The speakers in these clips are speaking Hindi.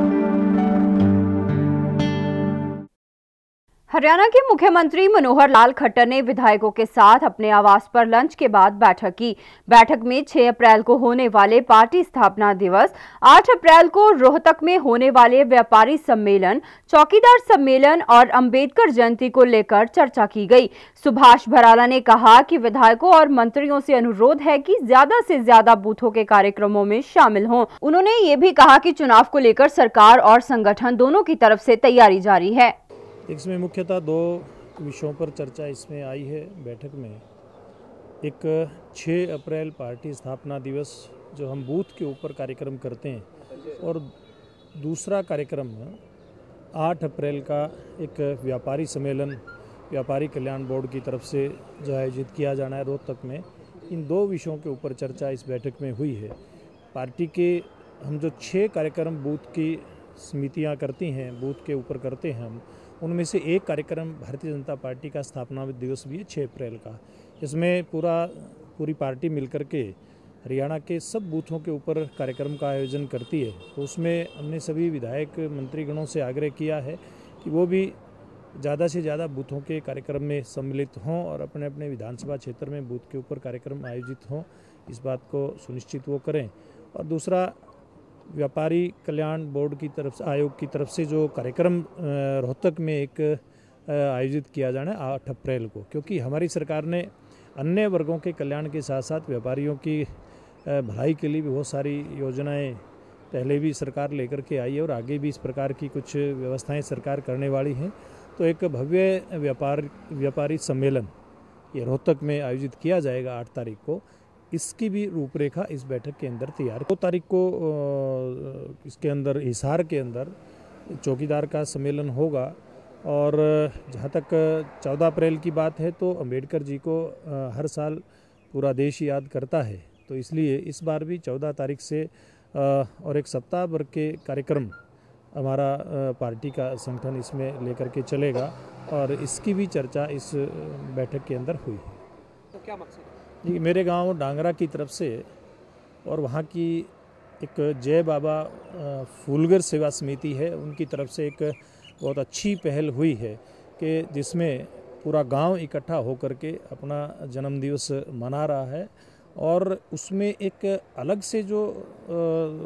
Música हरियाणा के मुख्यमंत्री मनोहर लाल खट्टर ने विधायकों के साथ अपने आवास पर लंच के बाद बैठक की। बैठक में 6 अप्रैल को होने वाले पार्टी स्थापना दिवस 8 अप्रैल को रोहतक में होने वाले व्यापारी सम्मेलन, चौकीदार सम्मेलन और अंबेडकर जयंती को लेकर चर्चा की गई। सुभाष भराला ने कहा कि विधायकों और मंत्रियों से अनुरोध है कि ज़्यादा से ज़्यादा बूथों के कार्यक्रमों में शामिल हों। उन्होंने ये भी कहा कि चुनाव को लेकर सरकार और संगठन दोनों की तरफ़ से तैयारी जारी है। इसमें मुख्यतः दो विषयों पर चर्चा इसमें आई है बैठक में। एक 6 अप्रैल पार्टी स्थापना दिवस, जो हम बूथ के ऊपर कार्यक्रम करते हैं, और दूसरा कार्यक्रम 8 अप्रैल का एक व्यापारी सम्मेलन, व्यापारी कल्याण बोर्ड की तरफ़ से जो आयोजित किया जाना है रोहतक में। इन दो विषयों के ऊपर चर्चा इस बैठक में हुई है। पार्टी के हम जो छः कार्यक्रम बूथ की समितियाँ करती हैं, बूथ के ऊपर करते हैं हम उनमें से एक कार्यक्रम भारतीय जनता पार्टी का स्थापना दिवस भी है छः अप्रैल का। इसमें पूरा, पूरी पार्टी मिलकर के हरियाणा के सब बूथों के ऊपर कार्यक्रम का आयोजन करती है। तो उसमें हमने सभी विधायक मंत्रीगणों से आग्रह किया है कि वो भी ज़्यादा से ज़्यादा बूथों के कार्यक्रम में सम्मिलित हों और अपने अपने विधानसभा क्षेत्र में बूथ के ऊपर कार्यक्रम आयोजित हों, इस बात को सुनिश्चित वो करें। और दूसरा व्यापारी कल्याण बोर्ड की तरफ़ से, आयोग की तरफ़ से जो कार्यक्रम रोहतक में एक आयोजित किया जाना है आठ अप्रैल को, क्योंकि हमारी सरकार ने अन्य वर्गों के कल्याण के साथ साथ व्यापारियों की भलाई के लिए भी बहुत सारी योजनाएँ पहले भी सरकार लेकर के आई है और आगे भी इस प्रकार की कुछ व्यवस्थाएँ सरकार करने वाली हैं। तो एक भव्य व्यापार, व्यापारी सम्मेलन ये रोहतक में आयोजित किया जाएगा आठ तारीख को। इसकी भी रूपरेखा इस बैठक के अंदर तैयार दो तारीख को इसके अंदर, हिसार के अंदर चौकीदार का सम्मेलन होगा। और जहाँ तक चौदह अप्रैल की बात है तो अंबेडकर जी को हर साल पूरा देश याद करता है। तो इसलिए इस बार भी चौदह तारीख से और एक सप्ताह भर के कार्यक्रम हमारा पार्टी का संगठन इसमें लेकर के चलेगा। और इसकी भी चर्चा इस बैठक के अंदर हुई है। तो क्या मकसद जी मेरे गाँव डांगरा की तरफ़ से और वहाँ की एक जय बाबा फूलगर सेवा समिति है, उनकी तरफ़ से एक बहुत अच्छी पहल हुई है कि जिसमें पूरा गाँव इकट्ठा होकर के अपना जन्मदिवस मना रहा है और उसमें एक अलग से जो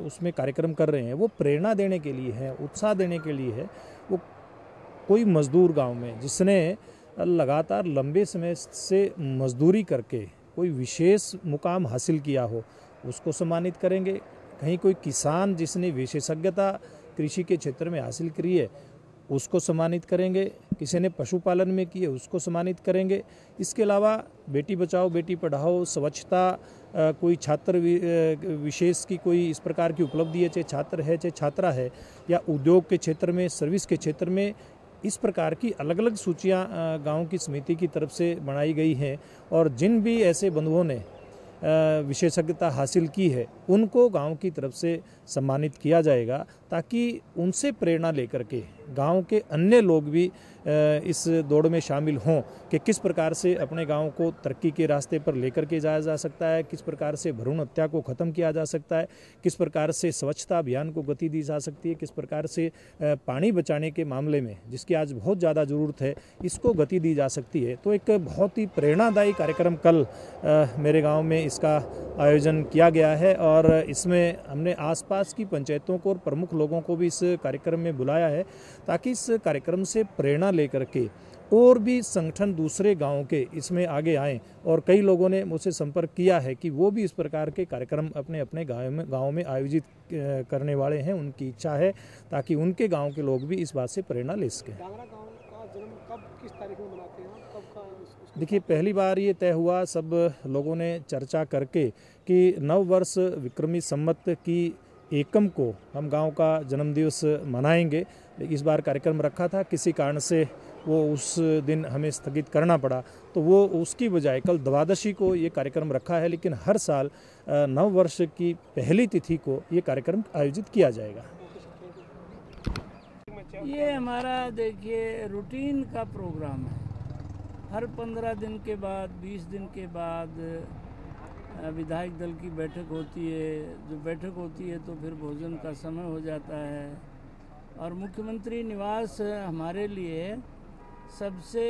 उसमें कार्यक्रम कर रहे हैं, वो प्रेरणा देने के लिए है, उत्साह देने के लिए है, वो कोई मज़दूर गाँव में जिसने लगातार लंबे समय से मजदूरी करके कोई विशेष मुकाम हासिल किया हो, उसको सम्मानित करेंगे। कहीं कोई किसान जिसने विशेषज्ञता कृषि के क्षेत्र में हासिल करी है, उसको सम्मानित करेंगे। किसी ने पशुपालन में किए, उसको सम्मानित करेंगे। इसके अलावा बेटी बचाओ, बेटी पढ़ाओ, स्वच्छता कोई छात्र विशेष की कोई इस प्रकार की उपलब्धि है, चाहे छात्र है, चाहे छात्रा है, या उद्योग के क्षेत्र में, सर्विस के क्षेत्र में इस प्रकार की अलग अलग सूचियाँ गाँव की समिति की तरफ़ से बनाई गई हैं और जिन भी ऐसे बंधुओं ने विशेषज्ञता हासिल की है, उनको गाँव की तरफ़ से सम्मानित किया जाएगा ताकि उनसे प्रेरणा लेकर के गाँव के अन्य लोग भी इस दौड़ में शामिल हों कि किस प्रकार से अपने गाँव को तरक्की के रास्ते पर लेकर के जाया जा सकता है, किस प्रकार से भ्रूण हत्या को ख़त्म किया जा सकता है, किस प्रकार से स्वच्छता अभियान को गति दी जा सकती है, किस प्रकार से पानी बचाने के मामले में, जिसकी आज बहुत ज़्यादा ज़रूरत है, इसको गति दी जा सकती है। तो एक बहुत ही प्रेरणादायी कार्यक्रम कल मेरे गाँव में इसका आयोजन किया गया है और इसमें हमने आसपास की पंचायतों को और प्रमुख लोगों को भी इस कार्यक्रम में बुलाया है ताकि इस कार्यक्रम से प्रेरणा लेकर के और भी संगठन दूसरे गाँवों के इसमें आगे आएँ और कई लोगों ने मुझसे संपर्क किया है कि वो भी इस प्रकार के कार्यक्रम अपने अपने गाँव में गाँव में आयोजित करने वाले हैं, उनकी इच्छा है ताकि उनके गाँव के लोग भी इस बात से प्रेरणा ले सकें। देखिए, पहली बार ये तय हुआ, सब लोगों ने चर्चा करके कि नव वर्ष विक्रमी सम्मत की एकम को हम गाँव का जन्मदिवस मनाएँगे। इस बार कार्यक्रम रखा था, किसी कारण से वो उस दिन हमें स्थगित करना पड़ा। तो वो उसकी बजाय कल द्वादशी को ये कार्यक्रम रखा है, लेकिन हर साल नव वर्ष की पहली तिथि को ये कार्यक्रम आयोजित किया जाएगा। ये हमारा, देखिए, रूटीन का प्रोग्राम है। हर पंद्रह दिन के बाद, बीस दिन के बाद विधायक दल की बैठक होती है। जो बैठक होती है तो फिर भोजन का समय हो जाता है। और मुख्यमंत्री निवास हमारे लिए सबसे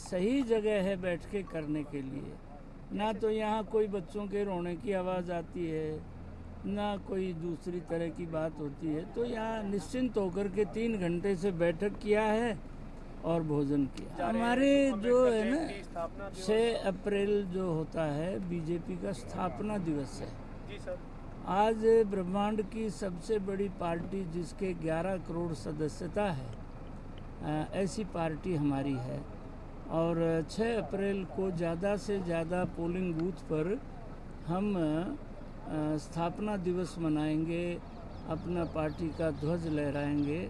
सही जगह है बैठ के करने के लिए। ना तो यहाँ कोई बच्चों के रोने की आवाज़ आती है, ना कोई दूसरी तरह की बात होती है। तो यहाँ निश्चिंत होकर के तीन घंटे से बैठक किया है। और भोजन किया। हमारे जो है ना छः अप्रैल जो होता है बीजेपी का स्थापना दिवस है। जी सर। आज ब्रह्मांड की सबसे बड़ी पार्टी जिसके 11 करोड़ सदस्यता है ऐसी पार्टी हमारी है। और 6 अप्रैल को ज़्यादा से ज़्यादा पोलिंग बूथ पर हम स्थापना दिवस मनाएँगे अपना पार्टी का ध्वज लहराएँगे।